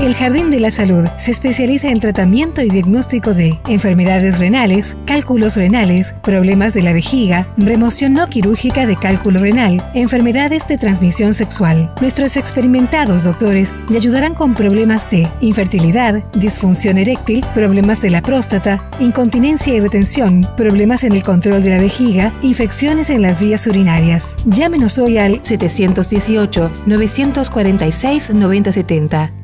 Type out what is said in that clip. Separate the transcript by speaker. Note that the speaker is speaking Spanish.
Speaker 1: El Jardín de la Salud se especializa en tratamiento y diagnóstico de enfermedades renales, cálculos renales, problemas de la vejiga, remoción no quirúrgica de cálculo renal, enfermedades de transmisión sexual. Nuestros experimentados doctores le ayudarán con problemas de infertilidad, disfunción eréctil, problemas de la próstata, incontinencia y retención, problemas en el control de la vejiga, infecciones en las vías urinarias. Llámenos hoy al 718 946 9070